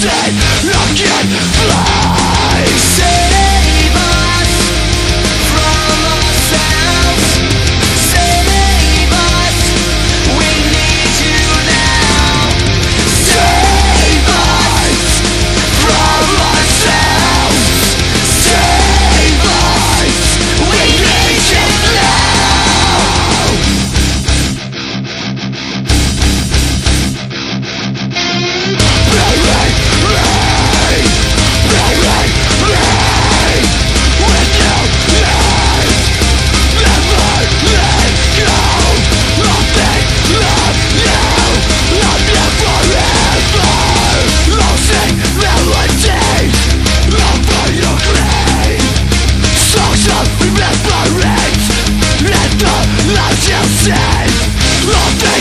seen, look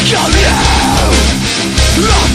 Ja mier! Lo!